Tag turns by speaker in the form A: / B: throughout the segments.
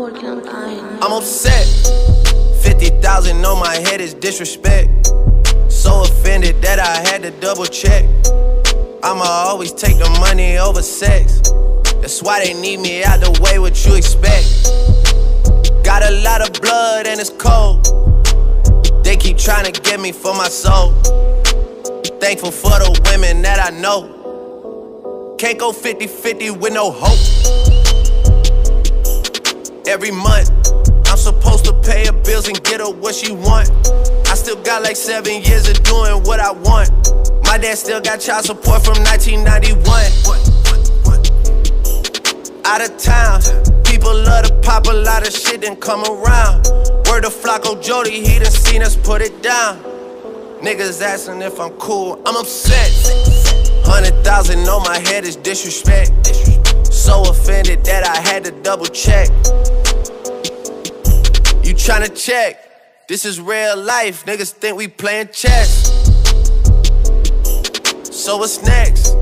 A: I'm
B: upset. 50,000 on my head is disrespect. So offended that I had to double check. I'ma always take the money over sex. That's why they need me out the way, what you expect. Got a lot of blood and it's cold. They keep trying to get me for my soul. Thankful for the women that I know. Can't go 50 50 with no hope. Every month, I'm supposed to pay her bills and get her what she want. I still got like seven years of doing what I want. My dad still got child support from 1991. Out of town, people love to pop a lot of shit and come around. Word to Flacko Jodye, he done seen us put it down. Niggas asking if I'm cool, I'm upset. Hundred thousand on my head is disrespect. So offended that I had to double check. You tryna check? This is real life. Niggas think we playing chess. So what's next?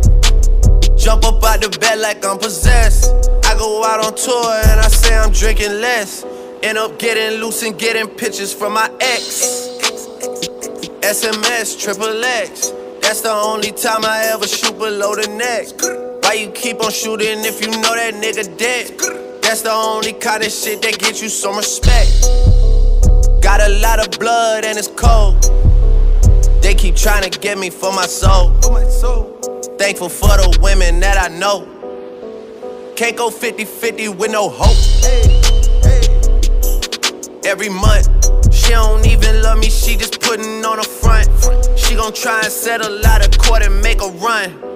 B: Jump up out the bed like I'm possessed. I go out on tour and I say I'm drinking less. End up getting loose and getting pictures from my ex. SMS, triple X. That's the only time I ever shoot below the neck. Why you keep on shooting if you know that nigga dead? That's the only kind of shit that gets you some respect. Got a lot of blood and it's cold. They keep trying to get me for my soul. Thankful for the women that I know. Can't go 50 50 with no hope. Every month, she don't even love me, she just putting on a front. She gon' try and settle out of court and make a run.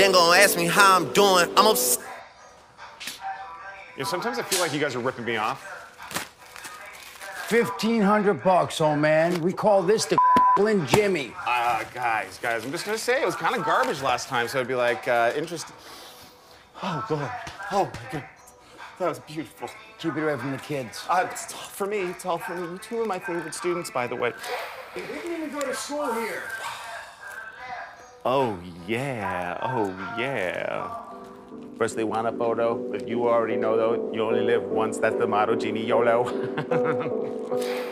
B: Then gon' ask me how I'm doing. I'm upset.
C: You know, sometimes I feel like you guys are ripping me off.
D: 1500 bucks, old man. We call this the Glen Jimmy.
C: Uh, guys, guys, I'm just gonna say it was kind of garbage last time, so I'd be like, uh, interesting. Oh, God. Oh, my God. That was beautiful.
D: Keep it away from the kids.
C: Uh, it's all for me. It's all for me. You two are my favorite students, by the way.
D: We didn't even go to school here.
C: Oh, yeah. Oh, yeah. Firstly, want a photo, but you already know, though, you only live once. That's the motto, Genie YOLO.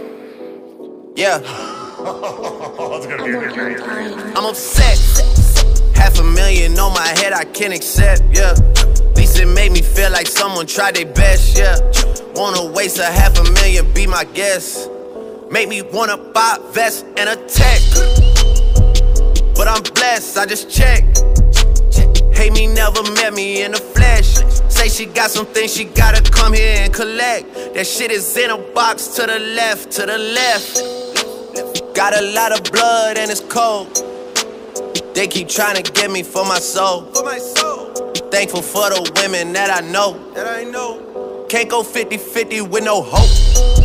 B: Yeah,
A: I'm working on dying.
B: I'm upset. Half a million on my head, I can't accept, yeah. At least it made me feel like someone tried their best, yeah. Wanna waste a half a million, be my guest. Make me wanna buy a vest and a tech. But I'm blessed, I just checked. Hate me, never met me in the flesh. Say she got some things she gotta come here and collect. That shit is in a box to the left, to the left. Got a lot of blood and it's cold. They keep trying to get me for my soul. For my soul. Thankful for the women that I know. That I know. Can't go 50 50 with no hope.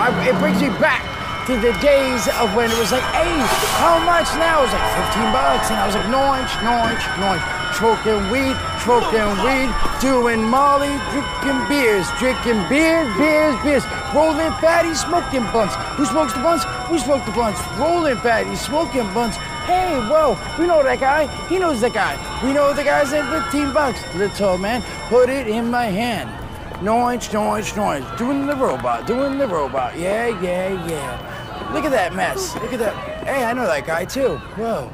D: I, it brings me back to the days of when it was like, hey, how much now? It was like 15 bucks. And I was like, noinch, noinch, noinch. Smoking weed, smoking weed, doing molly, drinking beers, drinking beers, beers, beers. Rolling fatties, smoking blunts. Who smokes the blunts? Who smokes the blunts? Rolling fatties, smoking blunts. Hey, whoa, we know that guy. He knows the guy. We know the guy's at 15 bucks. Little man, put it in my hand. Noise, noise, noise. Doing the robot, doing the robot. Yeah, yeah, yeah. Look at that mess. Look at that. Hey, I know that guy too. Whoa.